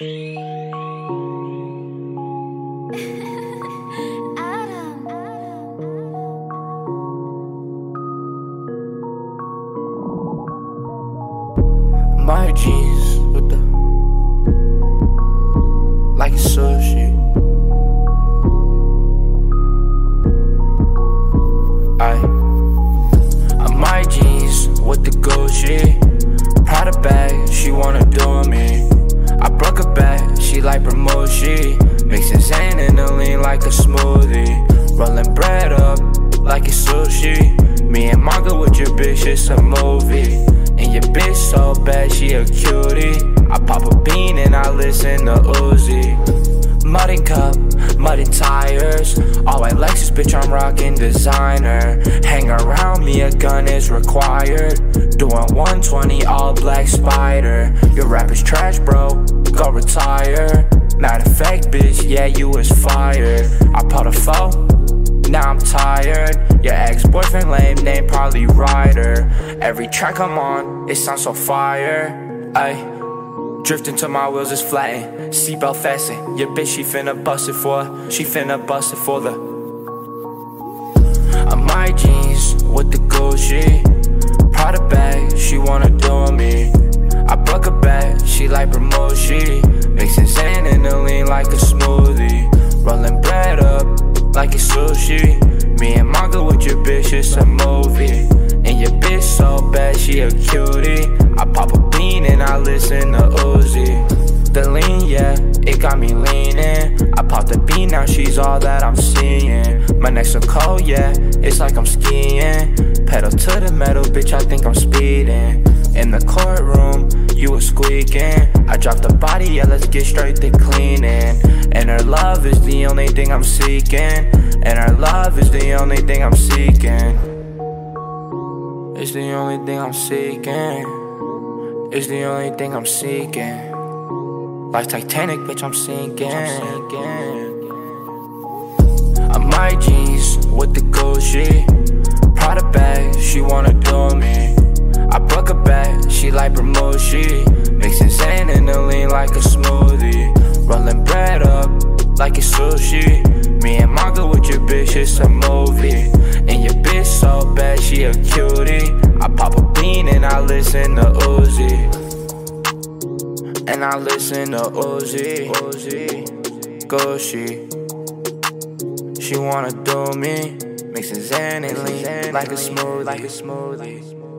My jeans with the like sushi. I Amiri jeans with the Gucci. Prada bag, she wanna do me. I broke a back, she like promotion. Mixing Zan and the lean like a smoothie. Rolling bread up like a sushi. Me and Margaret with your bitch, it's a movie. And your bitch so bad, she a cutie. I pop a bean and I listen to Uzi. Muddy cup, muddy tires. All white Lexus, bitch, I'm rocking designer. Hang around me, a gun is required. Doing 120, all black spider. Your rap is trash, bro. Go retire. Matter of fact, bitch, yeah, you was fired. I put a foe. Now I'm tired. Your ex boyfriend lame name probably Ryder. Every track I'm on, it sounds so fire. Ay. Drifting till my wheels is flattened. Seatbelt fasten. Your bitch, she finna bust it for. She finna bust it for the. Amiri jeans with the Gucci. Prada bag, she wanna do me. I broke a bag, she like promotion. Mixing Zan and the lean like a smoothie. Rolling bread up like it's sushi. Me and Margaret with your bitch, it's a movie. And your bitch so bad, she a cutie. Pop now she's all that I'm seeing. My neck's so cold, yeah, it's like I'm skiing. Pedal to the metal, bitch, I think I'm speeding. In the courtroom, you was squeaking. I dropped the body, yeah, let's get straight to cleaning. And her love is the only thing I'm seeking. And her love is the only thing I'm seeking. It's the only thing I'm seeking. It's the only thing I'm seeking. Like Titanic, bitch, I'm sinking. I'm Gucci. Prada bag, she wanna do me. I broke a bag, she like promotion. Mixing Zan and the lean like a smoothie. Rolling bread up like it's sushi. Me and Margaret with your bitch, it's a movie. And your bitch so bad, she a cutie. I pop a bean and I listen to Uzi. And I listen to Uzi. Uzi. Go she. She wanna do me. Mixing Zan and lean like a smoothie. Like a smoothie.